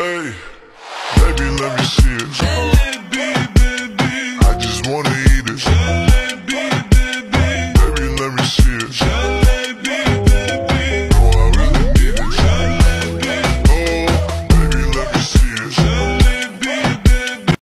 Hey, baby, let me see it. Baby, baby. I just wanna